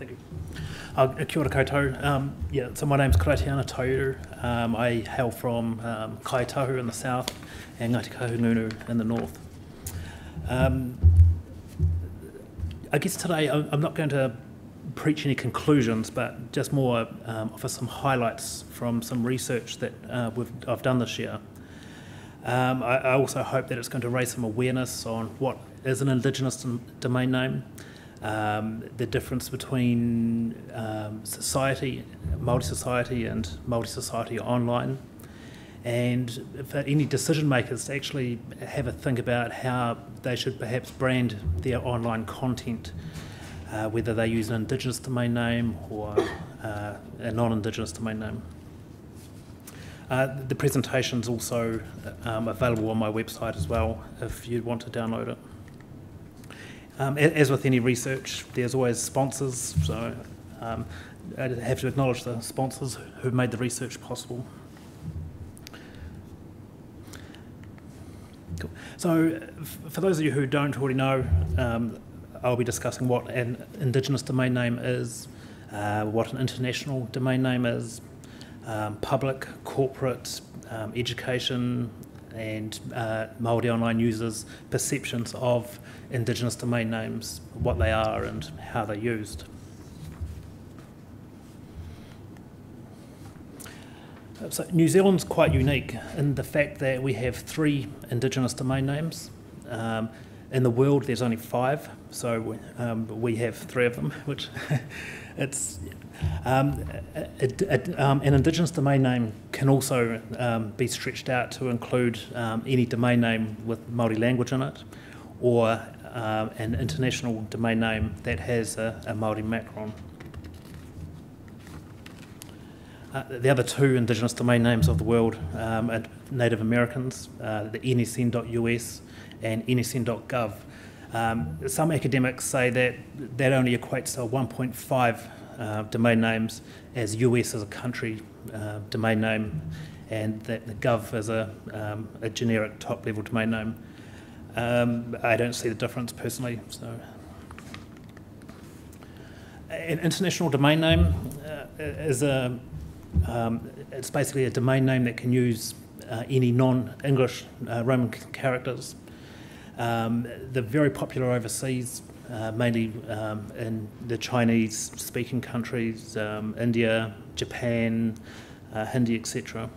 Thank you. Uh, kia ora koutou. Um, yeah, so my name's Karaitiana Taiuru. Um, I hail from um, Kaitahu in the south and Ngāti Kahungunu in the north. Um, I guess today I'm not going to preach any conclusions, but just more um, offer some highlights from some research that uh, we've, I've done this year. Um, I, I also hope that it's going to raise some awareness on what is an Indigenous domain name, um, the difference between um, society, multi society, and multi society online. And for any decision makers to actually have a think about how they should perhaps brand their online content, uh, whether they use an Indigenous domain name or uh, a non Indigenous domain name. Uh, the presentation is also um, available on my website as well if you want to download it. Um, as with any research, there's always sponsors, so um, I have to acknowledge the sponsors who made the research possible. Cool. So, for those of you who don't already know, um, I'll be discussing what an Indigenous domain name is, uh, what an international domain name is, um, public, corporate, um, education, and uh, Māori online users' perceptions of Indigenous domain names, what they are, and how they're used. So New Zealand's quite unique in the fact that we have three Indigenous domain names. Um, in the world, there's only five, so we, um, we have three of them, which it's um, um, an Indigenous domain name can also um, be stretched out to include um, any domain name with Māori language in it, or um, an international domain name that has a, a Māori macron. Uh, the other two Indigenous domain names of the world um, are Native Americans, uh, the NSN.us and NSN.gov. Um, some academics say that that only equates to 1.5 uh, domain names as US as a country uh, domain name and that the gov is a, um, a generic top level domain name. Um, I don't see the difference personally. So, An international domain name uh, is a um, it's basically a domain name that can use uh, any non-English uh, Roman characters. Um, they're very popular overseas, uh, mainly um, in the Chinese-speaking countries, um, India, Japan, uh, Hindi, etc.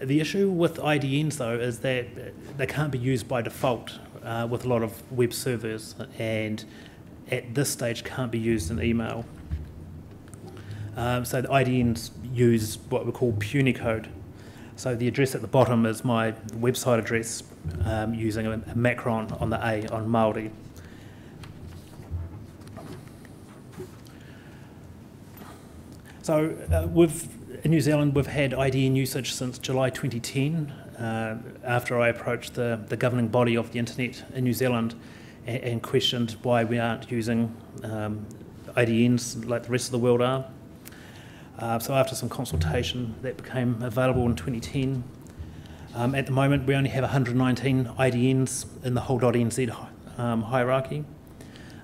The issue with IDNs, though, is that they can't be used by default uh, with a lot of web servers, and at this stage can't be used in email. Um, so the IDNs use what we call Punycode. So the address at the bottom is my website address um, using a, macron on the A on Māori. So uh, we've, in New Zealand, we've had IDN usage since July 2010, uh, after I approached the, the governing body of the internet in New Zealand and, and questioned why we aren't using um, IDNs like the rest of the world are. Uh, so after some consultation, that became available in 2010. Um, at the moment, we only have 119 IDNs in the whole .nz um, hierarchy.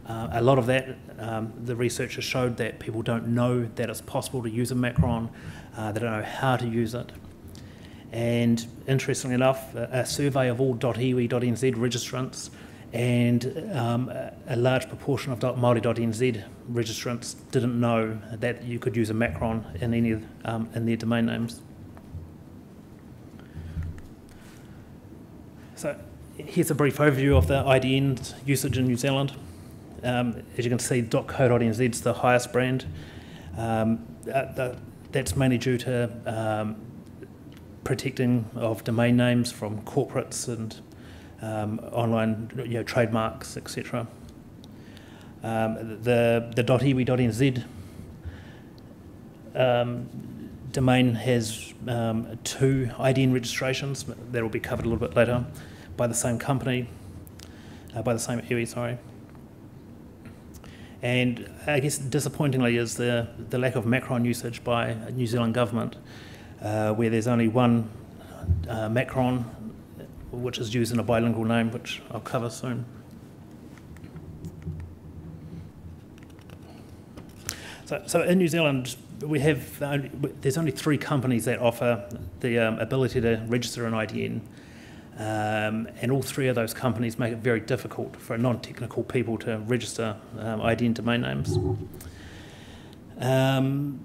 Uh, a lot of that, um, the researchers showed that people don't know that it's possible to use a macron, uh, they don't know how to use it. And interestingly enough, a, a survey of all .iwi.nz registrants and um, a, large proportion of Māori.nz registrants didn't know that you could use a macron in any of, um, in their domain names. So here's a brief overview of the IDN usage in New Zealand. Um, as you can see, .co.nz is the highest brand. Um, that, that- that's mainly due to um, protecting of domain names from corporates and um, online you know, trademarks, etc. Um, the the .iwi.nz um, domain has um, two IDN registrations that will be covered a little bit later by the same company, uh, by the same iwi, sorry. And I guess disappointingly is the, the lack of macron usage by New Zealand government, uh, where there's only one uh, macron, which is used in a bilingual name, which I'll cover soon. So, so in New Zealand, we have only, there's only three companies that offer the um, ability to register an IDN, um, and all three of those companies make it very difficult for non-technical people to register um, IDN domain names. Um,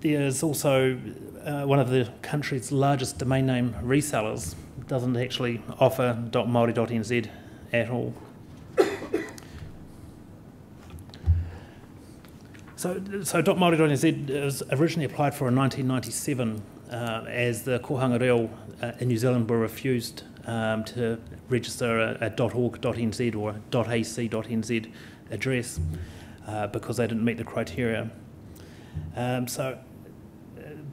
there's also uh, one of the country's largest domain name resellers doesn't actually offer .maori.nz at all. So, so .maori.nz was originally applied for in 1997 uh, as the kohanga reo uh, in New Zealand were refused um, to register a, a .org.nz or .ac.nz address uh, because they didn't meet the criteria. Um, so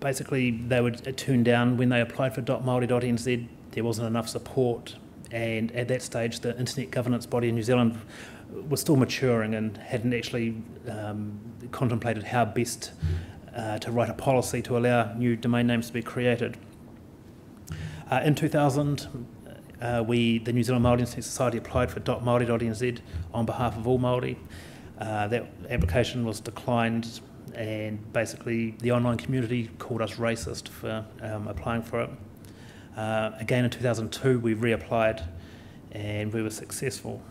basically they were turned down when they applied for .maori.nz. There wasn't enough support and at that stage the internet governance body in New Zealand was still maturing and hadn't actually um, contemplated how best uh, to write a policy to allow new domain names to be created. Uh, in 2000, uh, we, the New Zealand Māori Internet Society applied for .maori.nz on behalf of all Māori. Uh, that application was declined and basically the online community called us racist for um, applying for it. Uh, again in 2002 we reapplied and we were successful.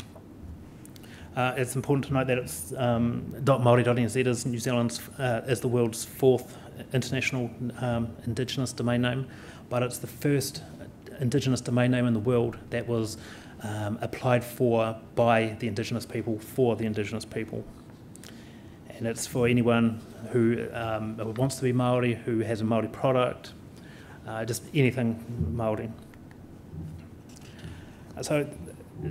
Uh, it's important to note that it's um, .maori.nz is New Zealand's uh, is the world's fourth international um, Indigenous domain name, but it's the first Indigenous domain name in the world that was um, applied for by the Indigenous people for the Indigenous people. And it's for anyone who um, wants to be Maori, who has a Maori product, uh, just anything Maori. So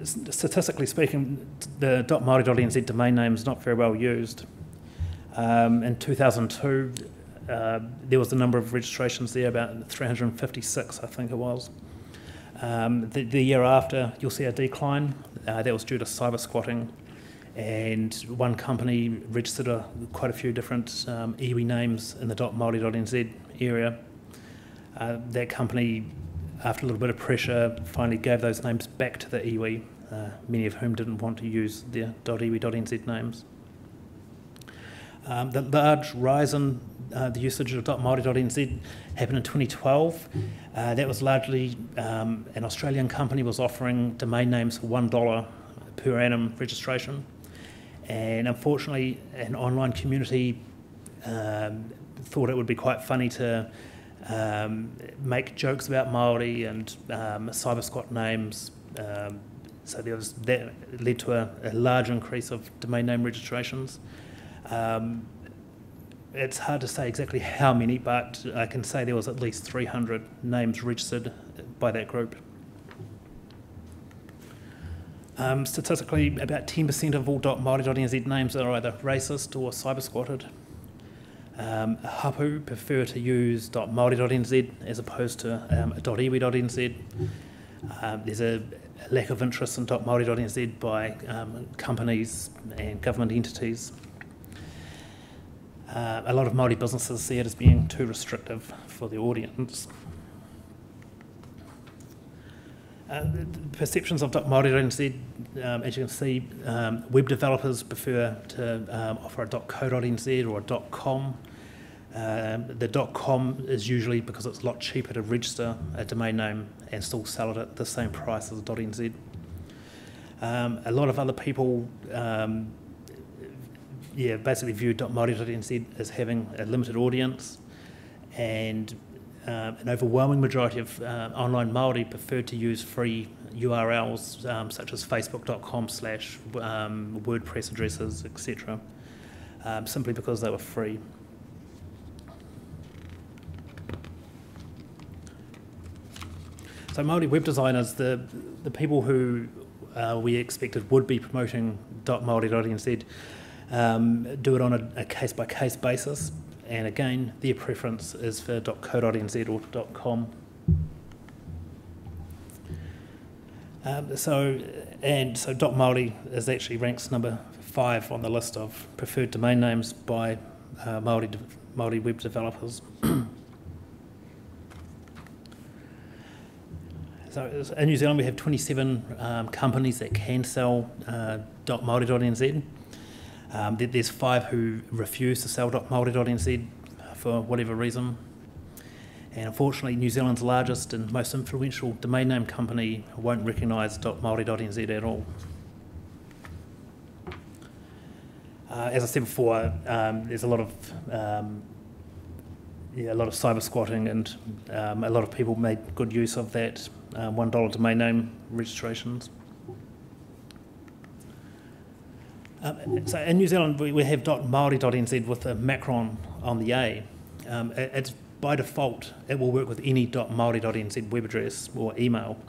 statistically speaking, the .maori.nz domain name is not very well used. Um, in 2002, uh, there was a number of registrations there, about 356, I think it was. Um, the, the, year after, you'll see a decline. Uh, that was due to cyber squatting, and one company registered a, quite a few different um, iwi names in the .maori.nz area. Uh, that company after a little bit of pressure, finally gave those names back to the iwi, uh, many of whom didn't want to use their .iwi.nz names. Um, the large rise in uh, the usage of .maori.nz happened in 2012. Uh, that was largely um, an Australian company was offering domain names for $1 per annum registration. And unfortunately, an online community um, thought it would be quite funny to um, make jokes about Maori and um, cyber squat names. Um, so there was that led to a, a, large increase of domain name registrations. Um, it's hard to say exactly how many, but I can say there was at least 300 names registered by that group. Um, statistically, about 10% of all .maori.nz names are either racist or cyber squatted. Um, Hapu prefer to use .maori.nz as opposed to um, .iwi.nz. Um, there's a lack of interest in .maori.nz by um, companies and government entities. Uh, a lot of Māori businesses see it as being too restrictive for the audience. Uh, perceptions of .maori.nz, um, as you can see, um, web developers prefer to um, offer a .co.nz or a .com. Um, the .com is usually because it's a lot cheaper to register a domain name and still sell it at the same price as a .nz. Um, a lot of other people, um, yeah, basically view .maori.nz as having a limited audience and um, an overwhelming majority of uh, online Maori prefer to use free URLs um, such as facebook.com slash um, WordPress addresses, etc., um, simply because they were free. So Maori web designers, the the people who uh, we expected would be promoting .maori.nz, um, do it on a, a case by case basis and again their preference is for .co.nz or .com. Um, so and so .maori is actually ranks number five on the list of preferred domain names by uh, Maori Maori web developers. so in New Zealand we have 27 um, companies that can sell uh, .maori.nz. Um, there's five who refuse to sell .maori.nz for whatever reason. And unfortunately, New Zealand's largest and most influential domain name company won't recognise .maori.nz at all. Uh, as I said before, um, there's a lot of um, yeah, a lot of cyber squatting, and um, a lot of people made good use of that uh, one dollar domain name registrations. Um, so in New Zealand, we, we have .maori.nz with a macron on the A. Um, it, it's by default, it will work with any .maori.nz web address or email.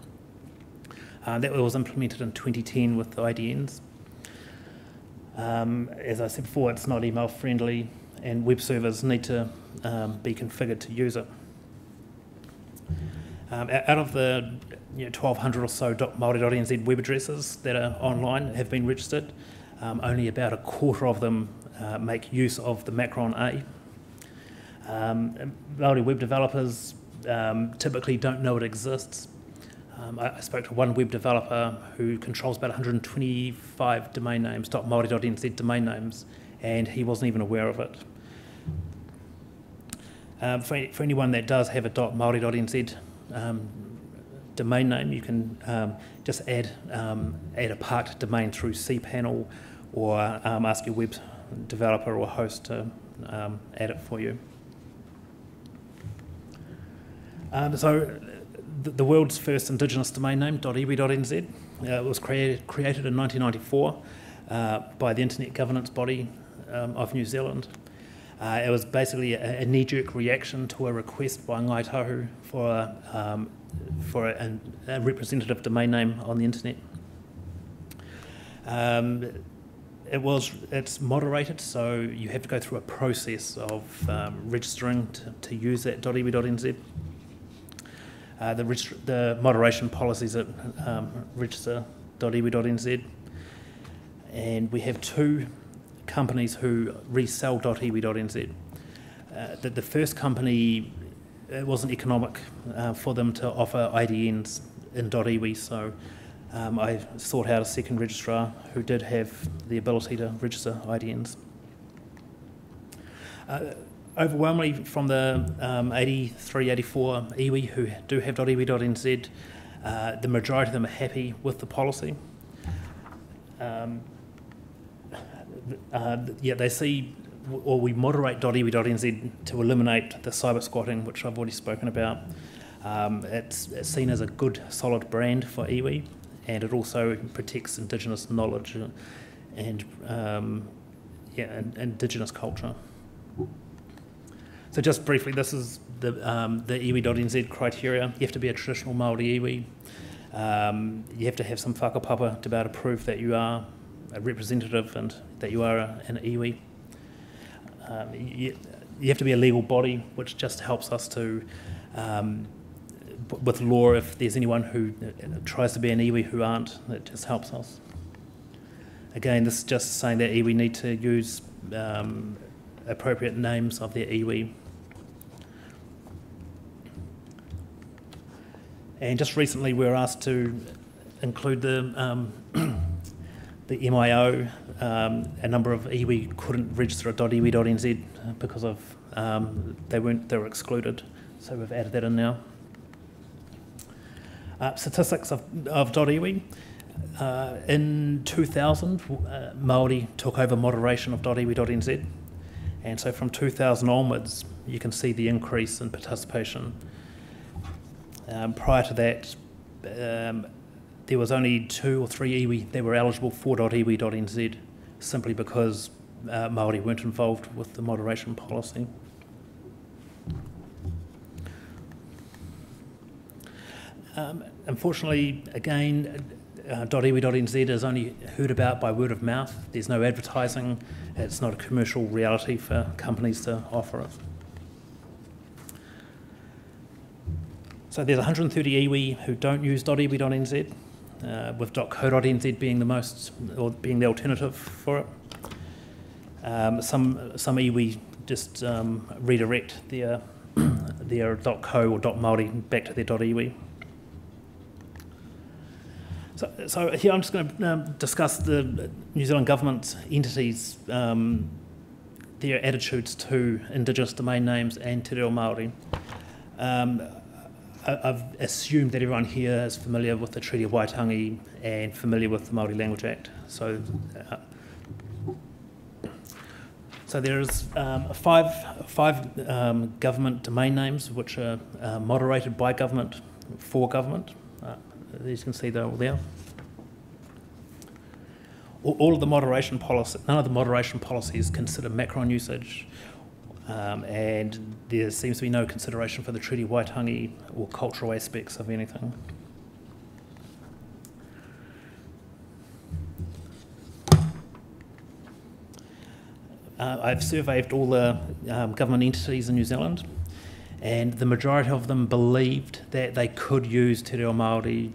Uh, that was implemented in 2010 with the IDNs. Um, as I said before, it's not email friendly, and web servers need to um, be configured to use it. Um, out of the you know, 1,200 or so .maori.nz web addresses that are online have been registered, um, only about a quarter of them uh, make use of the Macron A. Um, Maori web developers um, typically don't know it exists. Um, I, I, spoke to one web developer who controls about 125 domain names, .maori.nz domain names, and he wasn't even aware of it. Um, for, for, anyone that does have a .maori.nz domain name, you can um, just add um, add a parked domain through cPanel or um, ask your web developer or host to um, add it for you. Um, so the, the, world's first indigenous domain name, .iwi.nz, uh, was created, created in 1994 uh, by the Internet Governance Body of New Zealand. Uh, it was basically a, a knee-jerk reaction to a request by Ngai Tahu for, um, for a, a, representative domain name on the internet. Um, it was it's moderated, so you have to go through a process of um, registering to, to use that .iwi.nz. Uh, the, the moderation policies at um, register.iwi.nz, and we have two companies who resell .iwi.nz. Uh, the, the first company, it wasn't economic uh, for them to offer IDNs in .iwi, so um, I sought out a second registrar who did have the ability to register IDNs. Uh, overwhelmingly from the um, 83, 84 iwi who do have .iwi.nz, uh, the majority of them are happy with the policy. Um, uh, yeah, they see, or we moderate .iwi.nz to eliminate the cyber squatting, which I've already spoken about. Um, it's, it's, seen as a good, solid brand for iwi, and it also protects Indigenous knowledge and um, yeah, and, Indigenous culture. So just briefly, this is the, um, the iwi.nz criteria. You have to be a traditional Māori iwi. Um, you have to have some whakapapa to be able to prove that you are a representative and that you are a, an iwi. Um, you, you, have to be a legal body, which just helps us to, um, with law, if there's anyone who tries to be an iwi who aren't, it just helps us. Again, this is just saying that iwi need to use um, appropriate names of their iwi. And just recently we were asked to include the um, the MIO, um, a number of iwi couldn't register at .iwi.nz because of um, they weren't they were excluded. So we've added that in now. Uh, statistics of, of .iwi. Uh, in 2000, uh, Māori took over moderation of .iwi.nz, and so from 2000 onwards, you can see the increase in participation. Um, prior to that, um, there was only two or three iwi that were eligible for .iwi.nz simply because uh, Māori weren't involved with the moderation policy. Um, unfortunately, again, uh, .iwi.nz is only heard about by word of mouth. There's no advertising. It's not a commercial reality for companies to offer it. So there's 130 iwi who don't use .iwi.nz uh, with .co.nz being the most, or being the alternative for it. Um, some some iwi just um, redirect their their .co or .maori back to their .iwi. So, so here I'm just going to um, discuss the New Zealand government entities, um, their attitudes to Indigenous domain names and Te Reo Māori. I've assumed that everyone here is familiar with the Treaty of Waitangi and familiar with the Māori Language Act. So, uh, so there's um, five, five um, government domain names which are uh, moderated by government, for government. Uh, as you can see, they're all there. All, all of the moderation policy, none of the moderation policies consider macron usage, um, and there seems to be no consideration for the Treaty Waitangi or cultural aspects of anything. Uh, I've surveyed all the um, government entities in New Zealand, and the majority of them believed that they could use Te Reo Māori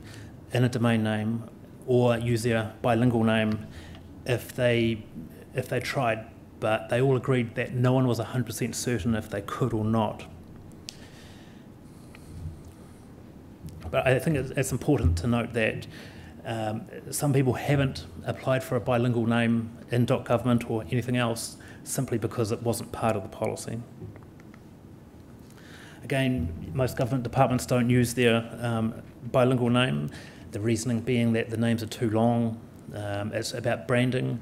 in a domain name or use their bilingual name if they if they tried, but they all agreed that no one was 100% certain if they could or not. But I think it's, important to note that um, some people haven't applied for a bilingual name in .government or anything else simply because it wasn't part of the policy. Again, most government departments don't use their um, bilingual name, the reasoning being that the names are too long, um, it's about branding,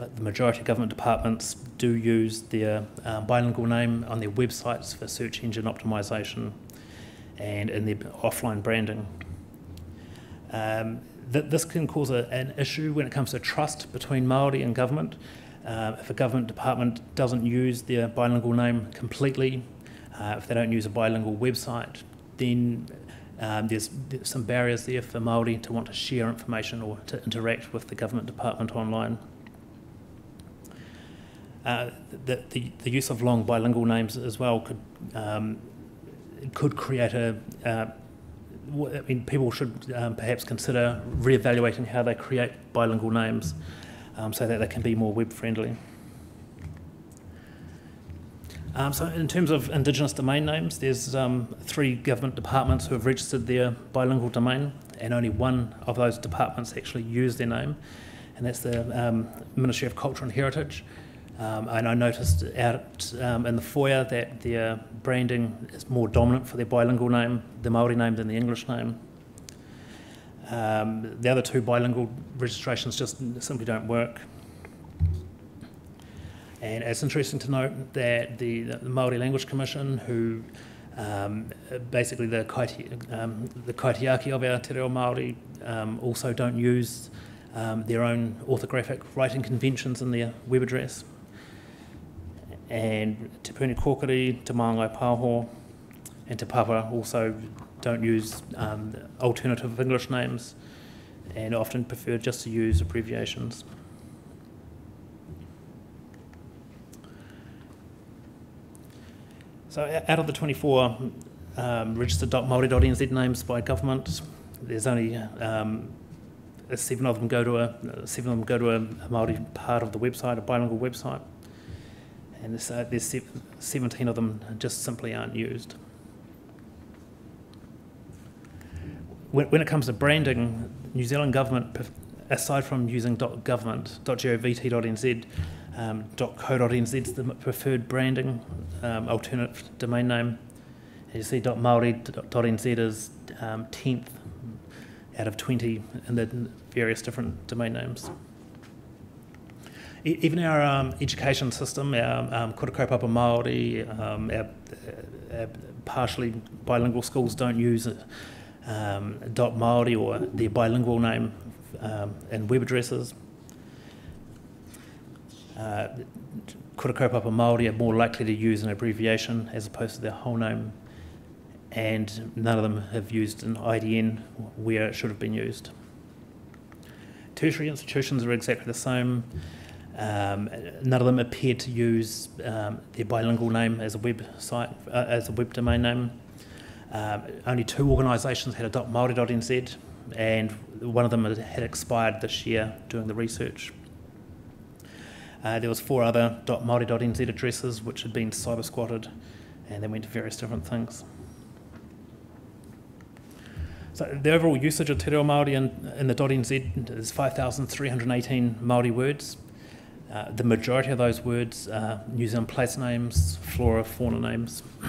but the majority of government departments do use their um, bilingual name on their websites for search engine optimization and in their offline branding. Um, th this can cause a, an issue when it comes to trust between Māori and government. Uh, if a government department doesn't use their bilingual name completely, uh, if they don't use a bilingual website, then um, there's, there's, some barriers there for Māori to want to share information or to interact with the government department online. Uh, the, the, the, use of long bilingual names as well could um, could create a. Uh, I mean, people should um, perhaps consider re-evaluating how they create bilingual names um, so that they can be more web friendly. Um, so in terms of Indigenous domain names, there's um, three government departments who have registered their bilingual domain, and only one of those departments actually use their name, and that's the um, Ministry of Culture and Heritage. Um, and I noticed out um, in the foyer that their branding is more dominant for their bilingual name, the Maori name, than the English name. Um, the other two bilingual registrations just simply don't work. And it's interesting to note that the, the Māori Language Commission, who um, basically the, kaiti, um, the kaitiaki of our te reo Māori um, also don't use their own orthographic writing conventions in their web address. And Te Puni Kōkiri, Te Māngai Pāho, and Te Papa also don't use um, alternative English names and often prefer just to use abbreviations. So out of the 24 um, registered .maori.nz names by government, there's only um, seven of them go to a seven of them go to a, Maori part of the website, a bilingual website, and there's, uh, there's 17 of them just simply aren't used. When, when it comes to branding, New Zealand government, aside from using .government, .govt.nz, um, .co.nz is the preferred branding, um, alternate domain name. You see, .maori.nz is um, 10th out of 20 in the various different domain names. Even our um, education system, our um, Kura Kaupapa Māori, um, our, our, partially bilingual schools don't use um, .maori or their bilingual name um, and web addresses uh, Kura Kaupapa Māori are more likely to use an abbreviation as opposed to their whole name, and none of them have used an IDN where it should have been used. Tertiary institutions are exactly the same. Um, none of them appear to use um, their bilingual name as a website, uh, as a web domain name. Um, only two organisations had a .maori.nz, and one of them had expired this year doing the research. Uh, there was four other .maori.nz addresses which had been cyber squatted and then went to various different things. So the overall usage of Te Reo Māori in, in the .nz is 5,318 Māori words. Uh, the majority of those words are New Zealand place names, flora, fauna names.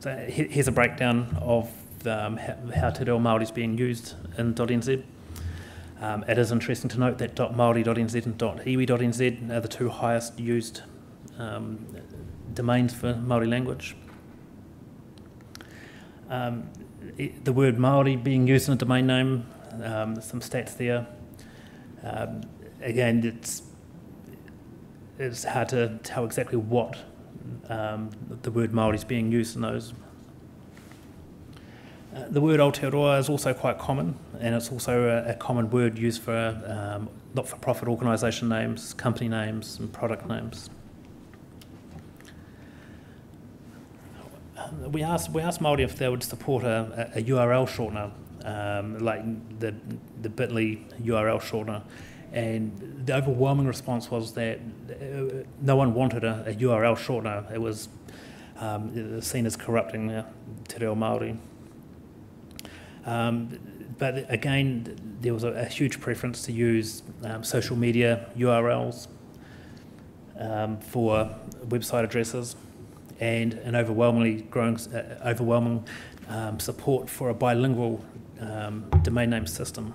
so here's a breakdown of um, how, Te Reo Māori is being used in .nz. Um, it is interesting to note that .maori.nz and .iwi.nz are the two highest used um, domains for Māori language. Um, it, the word Māori being used in a domain name, um, some stats there. Again, it's, it's hard to tell exactly what um, the word Māori is being used in those uh, the word Aotearoa is also quite common, and it's also a, a common word used for um, not-for-profit organisation names, company names, and product names. We asked we asked Māori if they would support a, a, a URL shortener, um, like the the Bitly URL shortener, and the overwhelming response was that uh, no one wanted a, a URL shortener. It was um, seen as corrupting uh, Te Reo Māori. Um, but again, there was a, a, huge preference to use um, social media URLs um, for website addresses, and an overwhelmingly growing, uh, overwhelming um, support for a bilingual um, domain name system,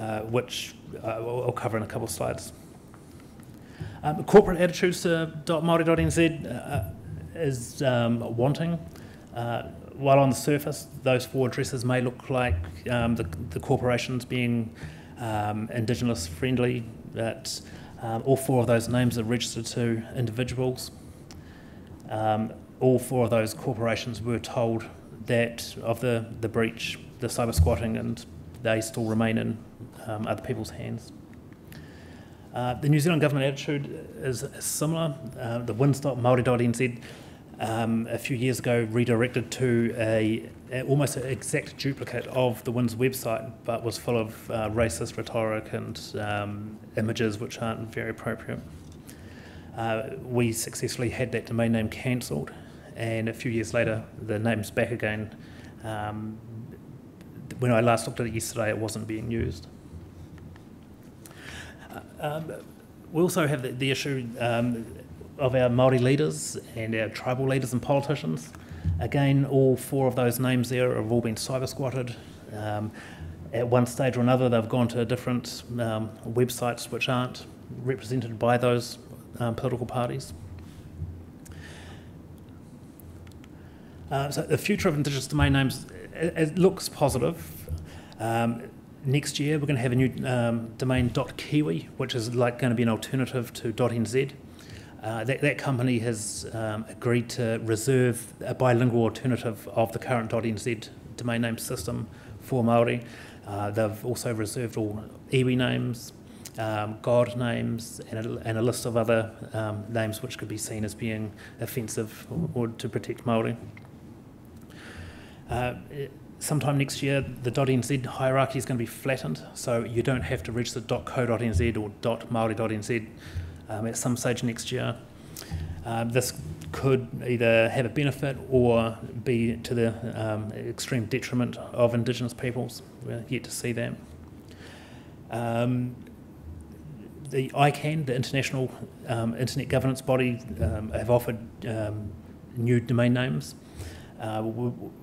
uh, which uh, I'll cover in a couple of slides. Um, corporate attitudes to .maori.nz uh, is wanting. Uh, while on the surface, those four addresses may look like um, the, the, corporations being um, Indigenous friendly, that um, all four of those names are registered to individuals. Um, all four of those corporations were told that of the, the breach, the cyber squatting, and they still remain in um, other people's hands. Uh, the New Zealand government attitude is, similar. Uh, the win.maori.nz um, a few years ago redirected to a, a, almost an exact duplicate of the WINZ website, but was full of uh, racist rhetoric and um, images which aren't very appropriate. Uh, we successfully had that domain name cancelled, and a few years later, the name's back again. Um, when I last looked at it yesterday, it wasn't being used. Uh, um, we also have the, the issue um, of our Māori leaders and our tribal leaders and politicians. Again, all four of those names there have all been cyber squatted. Um, at one stage or another, they've gone to different um, websites which aren't represented by those um, political parties. Uh, so the future of Indigenous domain names, it, looks positive. Um, next year, we're going to have a new um, domain .kiwi, which is like going to be an alternative to .nz. Uh, that, that, company has um, agreed to reserve a bilingual alternative of the current .nz domain name system for Māori. Uh, they've also reserved all iwi names, um, god names, and a, and a, list of other um, names which could be seen as being offensive or, or to protect Māori. Uh, sometime next year, the .nz hierarchy is going to be flattened, so you don't have to register .co.nz or .maori.nz um, at some stage next year. Um, this could either have a benefit or be to the um, extreme detriment of Indigenous peoples. We're yet to see that. Um, the ICANN, the International um, Internet Governance Body, um, have offered new domain names. Uh,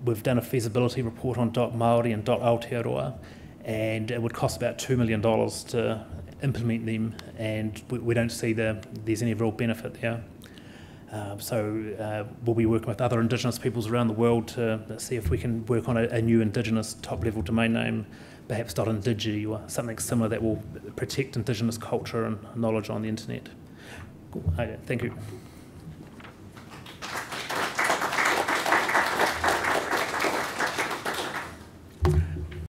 we've done a feasibility report on .maori and .aotearoa, and it would cost about $2 million to implement them, and we, we don't see the, there's any real benefit there. Uh, so uh, we'll be working with other Indigenous peoples around the world to see if we can work on a, a new Indigenous top-level domain name, perhaps dot .indigi or something similar that will protect Indigenous culture and knowledge on the internet. Cool. Okay, thank you.